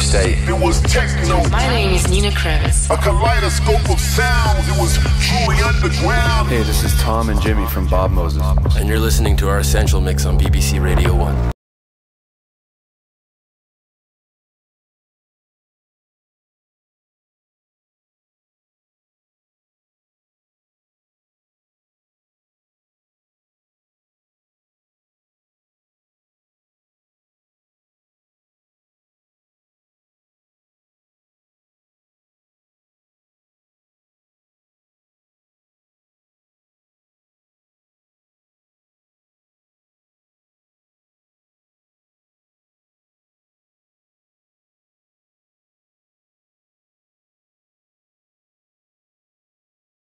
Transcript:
state. It was techno. My name is Nina Kraviz. A kaleidoscope of sounds. It was truly underground. Hey, this is Tom and Jimmy from Bob Moses. And you're listening to our Essential Mix on BBC Radio 1.